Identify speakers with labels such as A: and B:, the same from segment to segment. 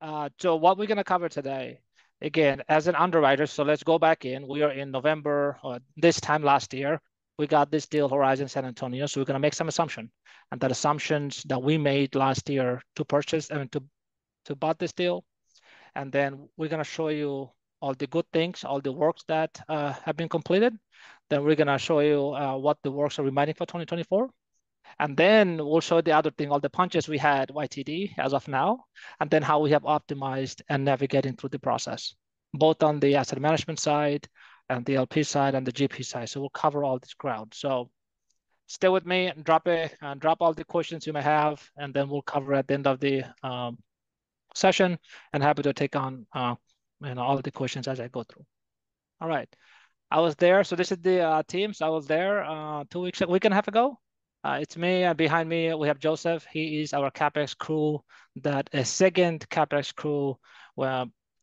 A: Uh, so what we're gonna cover today, again, as an underwriter, so let's go back in. We are in November, or this time last year, we got this deal, Horizon San Antonio, so we're gonna make some assumption. And that assumptions that we made last year to purchase, I mean, to bought this deal, and then we're gonna show you all the good things, all the works that uh, have been completed. Then we're gonna show you what the works are remaining for 2024. And then we'll show the other thing, all the punches we had YTD as of now, and then how we have optimized and navigating through the process, both on the asset management side and the LP side and the GP side. So we'll cover all this ground. So stay with me and drop it and drop all the questions you may have, and then we'll cover at the end of the um, session, and happy to take on, uh, you know, all the questions as I go through. All right. I was there, so this is the uh, team. So I was there uh, two weeks, a week and a half ago. Uh, it's me, and behind me uh, we have Joseph. He is our CapEx crew, that a second CapEx crew,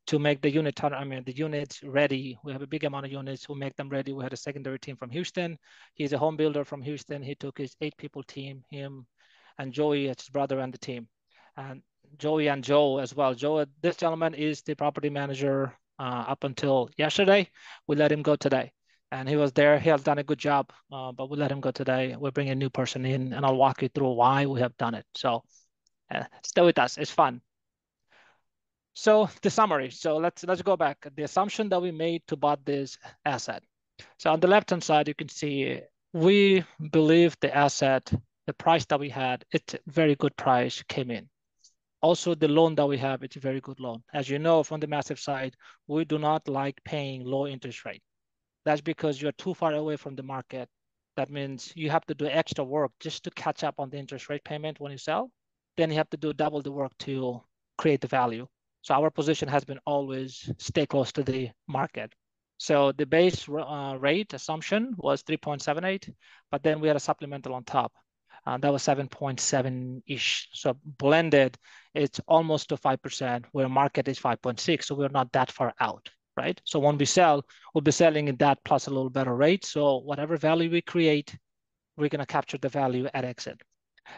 A: to make the unit, I mean, the units ready. We have a big amount of units, we'll make them ready. We had a secondary team from Houston. He's a home builder from Houston. He took his eight-people team, him and Joey, his brother, and the team. And Joey and Joe as well. Joe, this gentleman is the property manager up until yesterday. We let him go today, and he was there. He has done a good job, uh, but we let him go today. We're bringing a new person in, and I'll walk you through why we have done it. So, uh, stay with us. It's fun. So the summary. So let's let's go back. The assumption that we made to buy this asset. So on the left-hand side, you can see we believe the asset, the price that we had, it's a very good price came in. Also, the loan that we have, it's a very good loan. As you know, from the Massive side, we do not like paying low interest rate. That's because you're too far away from the market. That means you have to do extra work just to catch up on the interest rate payment when you sell. Then you have to do double the work to create the value. So our position has been always stay close to the market. So the base uh, rate assumption was 3.78, but then we had a supplemental on top, and that was 7.7-ish. So blended, it's almost to 5%, where market is 5.6, so we're not that far out, right? So when we sell, we'll be selling at that plus a little better rate. So whatever value we create, we're gonna capture the value at exit.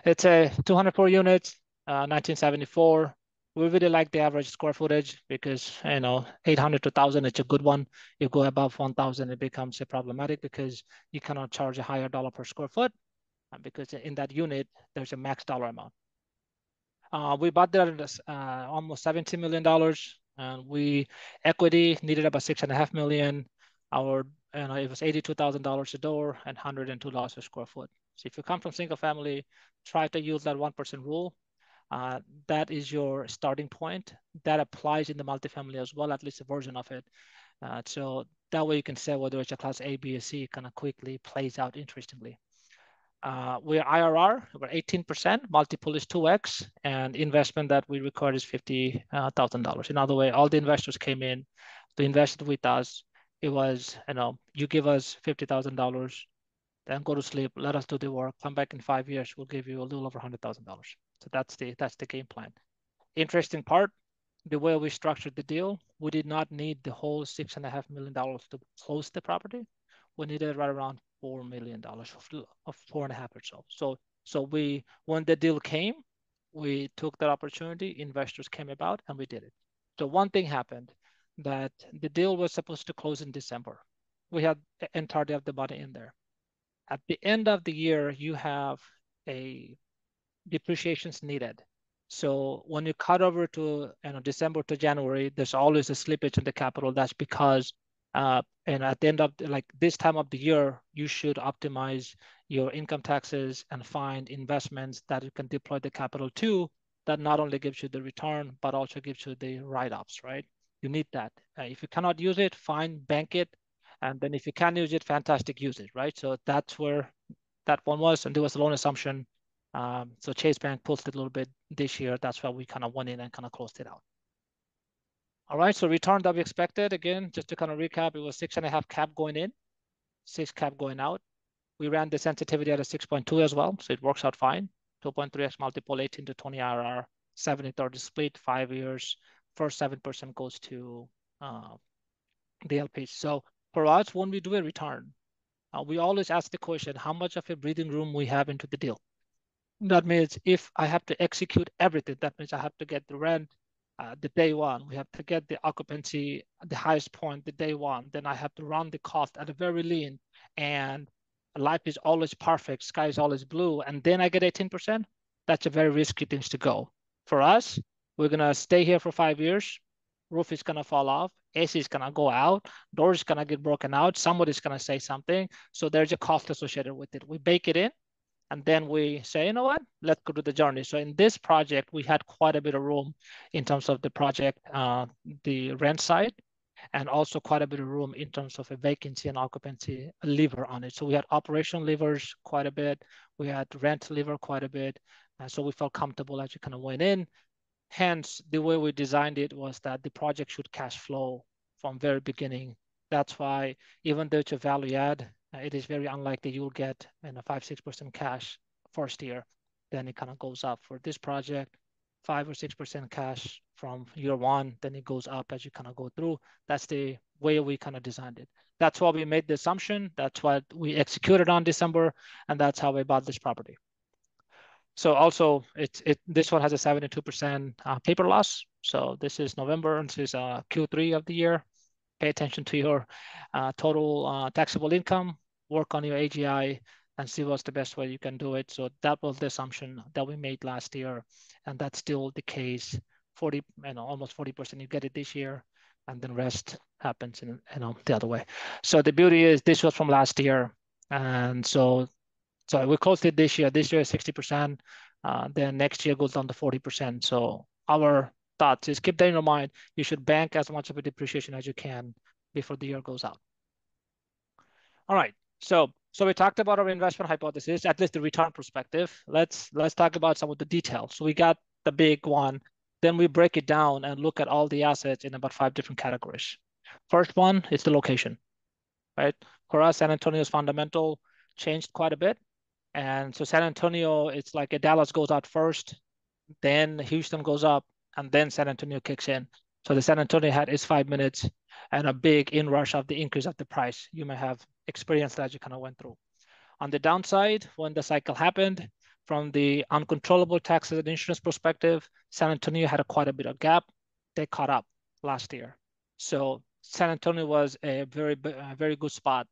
A: It's a 204 units, uh, 1974. We really like the average square footage because, you know, 800 to 1,000, it's a good one. You go above 1,000, it becomes a problematic because you cannot charge a higher dollar per square foot, uh, because in that unit, there's a max dollar amount. Uh, we bought that at almost $70 million, and we equity needed about 6.5 million. Our, you know, it was $82,000 a door and $102 a square foot. So if you come from single family, try to use that 1% rule. Uh, that is your starting point. That applies in the multifamily as well, at least a version of it. Uh, so that way you can say whether it's a Class A, B, or C, kind of quickly plays out interestingly. Uh, we're IRR, we're 18%, multiple is 2x, and investment that we record is $50,000. Uh, in other way, all the investors came in to invest with us. It was, you know, you give us $50,000, then go to sleep, let us do the work, come back in five years, we'll give you a little over $100,000. So that's the, that's the game plan. Interesting part, the way we structured the deal, we did not need the whole $6.5 million to close the property. We needed right around $4 million, of, $4.5 million or so. So so we, when the deal came, we took that opportunity, investors came about, and we did it. So one thing happened, that the deal was supposed to close in December. We had the entirety of the money in there. At the end of the year, you have a depreciations needed. So when you cut over to, you know, December to January, there's always a slippage in the capital. That's because, uh, and at the end of, like, this time of the year, you should optimize your income taxes and find investments that you can deploy the capital to, that not only gives you the return, but also gives you the write-offs, right? You need that. Uh, if you cannot use it, fine, bank it, and then if you can use it, fantastic, use it, right? So that's where that one was, and there was a loan assumption. Um, so Chase Bank pushed it a little bit this year. That's why we kind of went in and kind of closed it out. All right, so return that we expected, again, just to kind of recap, it was 6.5 cap going in, 6 cap going out. We ran the sensitivity at a 6.2 as well, so it works out fine. 2.3x multiple, 18 to 20 IRR, 70/30 split, five years. First 7% goes to uh, the LP. So for us, when we do a return, uh, we always ask the question, how much of a breathing room we have into the deal? That means if I have to execute everything, that means I have to get the rent, uh, the day one. We have to get the occupancy at the highest point the day one. Then I have to run the cost at a very lean and life is always perfect, sky is always blue, and then I get 18%. That's a very risky thing to go. For us, we're gonna stay here for five years. Roof is gonna fall off. AC is gonna go out. Doors is gonna get broken out. Somebody's gonna say something. So there's a cost associated with it. We bake it in and then we say, you know what, let's go to the journey. So in this project, we had quite a bit of room in terms of the project, uh, the rent side, and also quite a bit of room in terms of a vacancy and occupancy lever on it. So we had operation levers quite a bit. We had rent lever quite a bit. Uh, so we felt comfortable as you kind of went in. Hence, the way we designed it was that the project should cash flow from very beginning. That's why even though it's a value add, it is very unlikely you'll get you know, 5 6% cash first year. Then it kind of goes up for this project, 5 or 6% cash from year one, then it goes up as you kind of go through. That's the way we kind of designed it. That's why we made the assumption. That's what we executed on December, and that's how we bought this property. So also, it, it this one has a 72% uh, paper loss. So this is November, and this is uh, Q3 of the year pay attention to your uh, total uh, taxable income, work on your AGI, and see what's the best way you can do it. So that was the assumption that we made last year, and that's still the case. 40, you know, almost 40% you get it this year, and then rest happens in you know the other way. So the beauty is this was from last year, and so so we closed it this year. This year is 60%. Uh, then next year goes down to 40%. So our thoughts is keep that in your mind. You should bank as much of a depreciation as you can before the year goes out. All right, so so we talked about our investment hypothesis, at least the return perspective. Let's let's talk about some of the details. So we got the big one, then we break it down and look at all the assets in about five different categories. First one is the location, right? For us, San Antonio's fundamental changed quite a bit. And so San Antonio, it's like a Dallas goes out first, then Houston goes up, and then San Antonio kicks in. So the San Antonio had its five minutes and a big inrush of the increase of the price. You may have experienced that you kind of went through. On the downside, when the cycle happened, from the uncontrollable taxes and insurance perspective, San Antonio had a quite a bit of gap. They caught up last year. So San Antonio was a very, a very good spot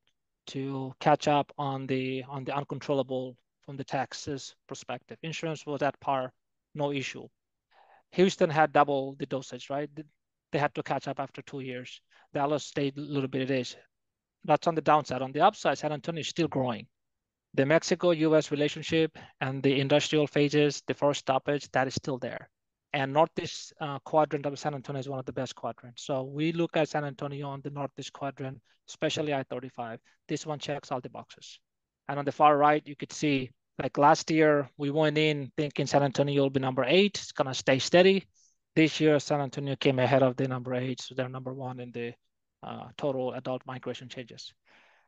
A: to catch up on the on the uncontrollable from the taxes perspective. Insurance was at par, no issue. Houston had double the dosage, right? They had to catch up after two years. Dallas stayed a little bit it is. That's on the downside. On the upside, San Antonio is still growing. The Mexico-US relationship and the industrial phases, the first stoppage, that is still there. And northeast uh, quadrant of San Antonio is one of the best quadrants. So we look at San Antonio on the northeast quadrant, especially I-35. This one checks all the boxes. And on the far right, you could see like last year, we went in thinking San Antonio will be number eight. It's gonna stay steady. This year, San Antonio came ahead of the number eight, so they're number one in the uh, total adult migration changes.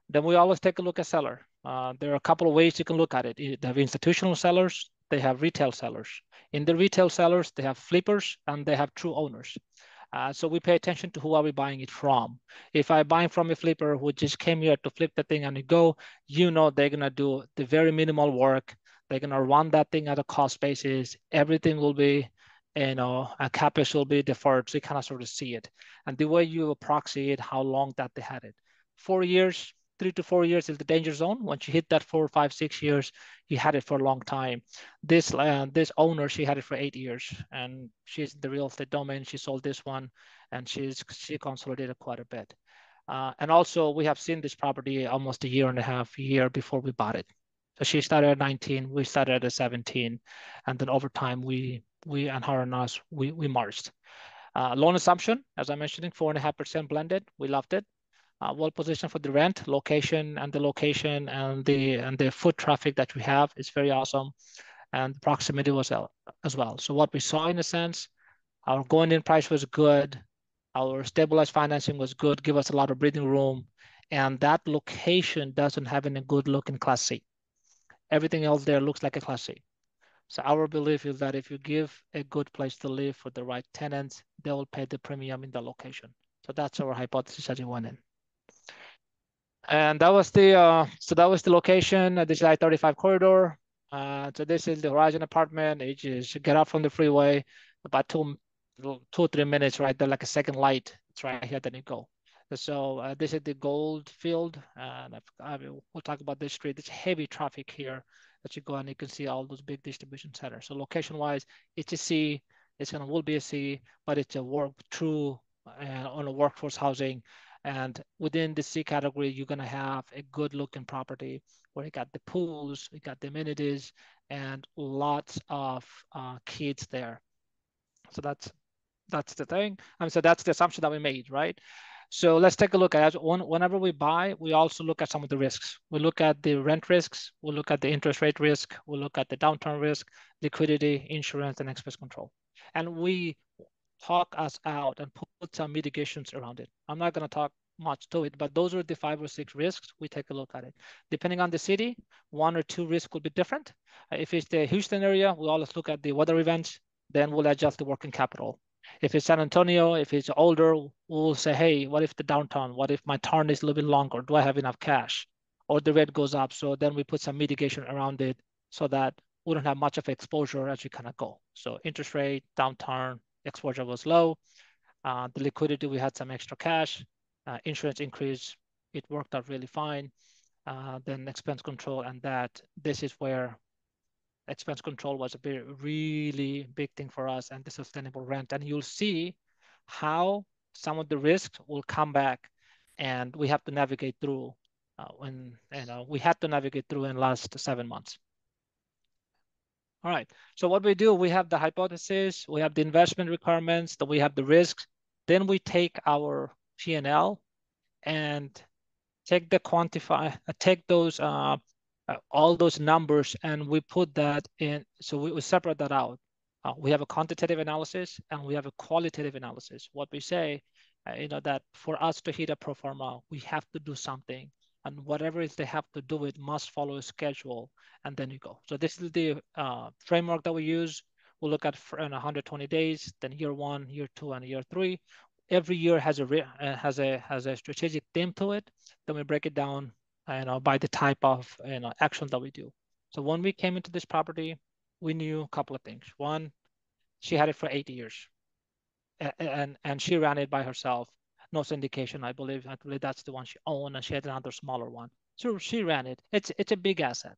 A: Then we always take a look at seller. Uh, there are a couple of ways you can look at it. They have institutional sellers, they have retail sellers. In the retail sellers, they have flippers and they have true owners. Uh, so we pay attention to who are we buying it from. If I buying from a flipper who just came here to flip the thing and go, you know they're gonna do the very minimal work. They're gonna run that thing at a cost basis. Everything will be, you know, a capex will be deferred. So you kind of sort of see it. And the way you proxy it, how long that they had it. Four years, three to four years is the danger zone. Once you hit that four, five, six years, you had it for a long time. This uh, this owner, she had it for eight years, and she's the real estate domain. She sold this one, and she's she consolidated quite a bit. Uh, and also, we have seen this property almost a year and a half year before we bought it. So she started at 19, we started at 17, and then over time, we we and her and us we we merged. Uh, loan assumption, as I mentioned, four and a half percent blended. We loved it uh, well positioned for the rent location and the location and the and the foot traffic that we have is very awesome and proximity was as well. So what we saw in a sense our going in price was good our stabilized financing was good give us a lot of breathing room and that location doesn't have any good look in class c. Everything else there looks like a class c. So our belief is that if you give a good place to live for the right tenants they will pay the premium in the location. So that's our hypothesis as we went in and that was the uh, so that was the location. Uh, this is I-35 corridor. Uh, so this is the Horizon apartment. It just get out from the freeway about two two three minutes, right? They're like a second light. It's right here, then you go. So uh, this is the gold field, and I, I mean, we'll talk about this street. It's heavy traffic here that you go and you can see all those big distribution centers. So location-wise, it's a C, it's gonna will be a C, but it's a work true uh, on a workforce housing. And within the C category, you're gonna have a good looking property where you got the pools, you got the amenities, and lots of uh, kids there. So that's that's the thing. I mean, so that's the assumption that we made, right? So let's take a look at it. Whenever we buy, we also look at some of the risks. We look at the rent risks, we look at the interest rate risk, we look at the downturn risk, liquidity, insurance, and expense control. And we talk us out and put some mitigations around it. I'm not going to talk much to it, but those are the five or six risks. We take a look at it. Depending on the city, one or two risks will be different. Uh, if it's the Houston area, we always look at the weather events, then we'll adjust the working capital. If it's San Antonio, if it's older, we'll say, hey, what if the downtown? What if my turn is a little bit longer? Do I have enough cash? Or the rate goes up. So then we put some mitigation around it so that we don't have much of exposure as we kind of go. So interest rate, downturn, exposure was low. Uh, the liquidity, we had some extra cash. Uh, insurance increase, it worked out really fine. Uh, then expense control and that, this is where expense control was a very, really big thing for us and the sustainable rent. And you'll see how some of the risks will come back and we have to navigate through uh, when, you know, we had to navigate through in last seven months. All right, so what we do, we have the hypothesis, we have the investment requirements, then we have the risks, then we take our P&L and take the quantify, uh, take those uh, uh, all those numbers and we put that in, so we, we separate that out. Uh, we have a quantitative analysis and we have a qualitative analysis. What we say, uh, you know, that for us to hit a pro forma, we have to do something and whatever is they have to do, it must follow a schedule and then you go. So this is the uh, framework that we use. We'll look at for, in 120 days, then year one, year two, and year three. Every year has a uh, has a has a strategic theme to it. Then we break it down you know, by the type of you know, action that we do. So when we came into this property, we knew a couple of things. One, she had it for eight years, and, and she ran it by herself. No syndication, I believe. I believe that's the one she owned, and she had another smaller one. So she ran it. It's it's a big asset,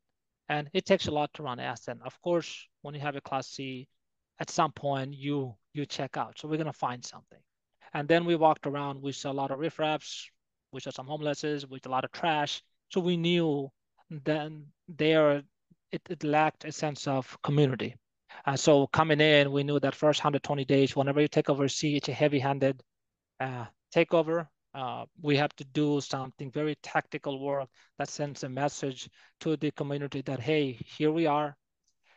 A: and it takes a lot to run an asset. Of course, when you have a Class C, at some point you you check out. So we're gonna find something, and then we walked around. We saw a lot of riffraffs. We saw some homelesses. We saw a lot of trash so we knew then there it, it lacked a sense of community. And so coming in, we knew that first 120 days, whenever you take over C, it's a heavy-handed uh, takeover. Uh, we have to do something very tactical work that sends a message to the community that, hey, here we are.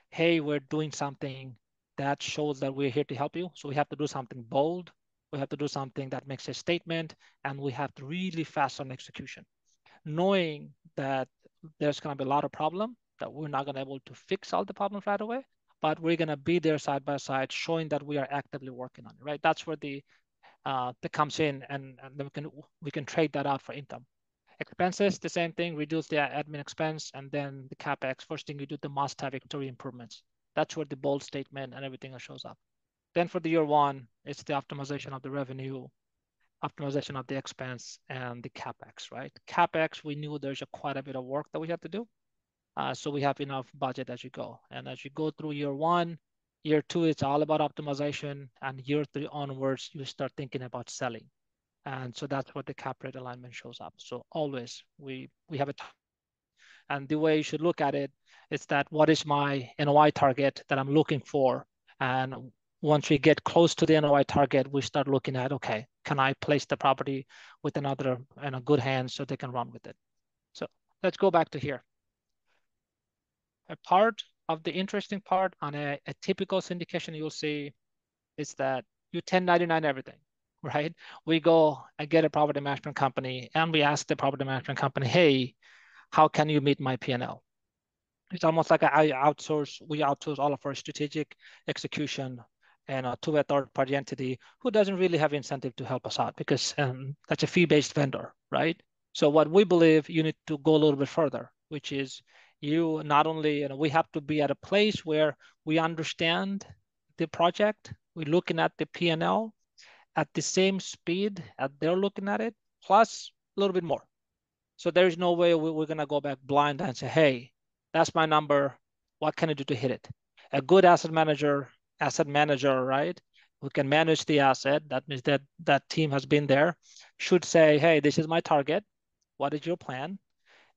A: Hey, we're doing something that shows that we're here to help you. So we have to do something bold. We have to do something that makes a statement, and we have to really fast on execution knowing that there's going to be a lot of problem that we're not going to be able to fix all the problems right away, but we're going to be there side by side, showing that we are actively working on it. Right, that's where the uh, that comes in, and, and then we can we can trade that out for income. Expenses, the same thing, reduce the admin expense, and then the capex. First thing you do, the must-have inventory improvements. That's where the bold statement and everything shows up. Then for the year one, it's the optimization of the revenue, optimization of the expense and the capex, right? Capex, we knew there's a quite a bit of work that we have to do. Uh, so we have enough budget as you go. And as you go through year one, year two, it's all about optimization. And year three onwards, you start thinking about selling. And so that's what the cap rate alignment shows up. So always we we have a and the way you should look at it is that what is my NOI target that I'm looking for? And once we get close to the NOI target, we start looking at, okay, can I place the property with another in a good hand so they can run with it? So let's go back to here. A part of the interesting part on a, a typical syndication you'll see is that you 1099 everything, right? We go and get a property management company and we ask the property management company, hey, how can you meet my P&L? It's almost like I outsource, we outsource all of our strategic execution and uh, to a third party entity who doesn't really have incentive to help us out because um, that's a fee-based vendor, right? So what we believe you need to go a little bit further, which is you not only, you know, we have to be at a place where we understand the project We're looking at the P&L at the same speed as they're looking at it, plus a little bit more. So there's no way we're gonna go back blind and say, hey, that's my number. What can I do to hit it? A good asset manager, asset manager, right? Who can manage the asset, that means that that team has been there, should say, hey, this is my target. What is your plan?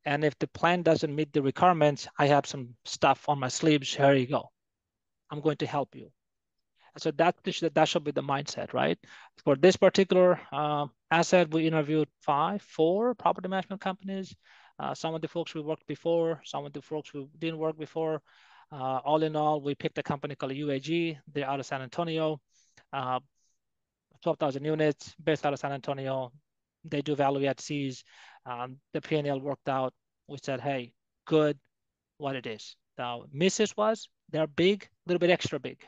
A: And if the plan doesn't meet the requirements, I have some stuff on my sleeves. Here you go. I'm going to help you. So that that should be the mindset, right? For this particular uh, asset, we interviewed five, four property management companies. Uh, some of the folks we worked before, some of the folks who didn't work before. Uh, all in all, we picked a company called UAG. They're out of San Antonio, uh, 12,000 units based out of San Antonio. They do value add Cs. Um, the PNL worked out. We said, hey, good, what it is. Now, misses was they're big, a little bit extra big.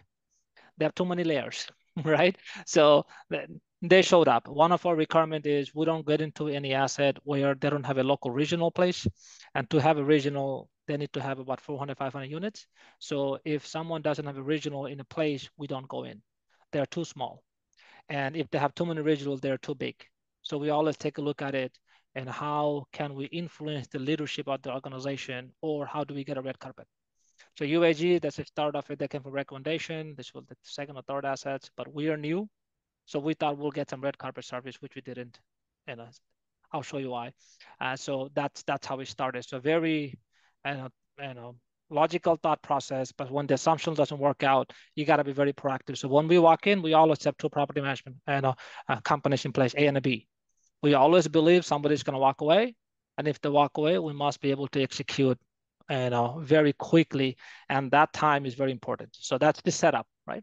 A: They have too many layers, right? So they showed up. One of our requirement is we don't get into any asset where they don't have a local regional place. And to have a regional, they need to have about 400, 500 units. So if someone doesn't have a regional in a place, we don't go in. They're too small. And if they have too many regionals, they're too big. So we always take a look at it and how can we influence the leadership of the organization or how do we get a red carpet? So UAG, that's a startup that came from recommendation. This was the second or third assets, but we are new. So we thought we'll get some red carpet service, which we didn't. And I'll show you why. Uh, so that's that's how we started. So very, you know, you know, logical thought process. But when the assumption doesn't work out, you got to be very proactive. So when we walk in, we always have two property management and uh, uh, companies in place, A and a B. We always believe somebody's going to walk away, and if they walk away, we must be able to execute you know, very quickly. And that time is very important. So that's the setup, right?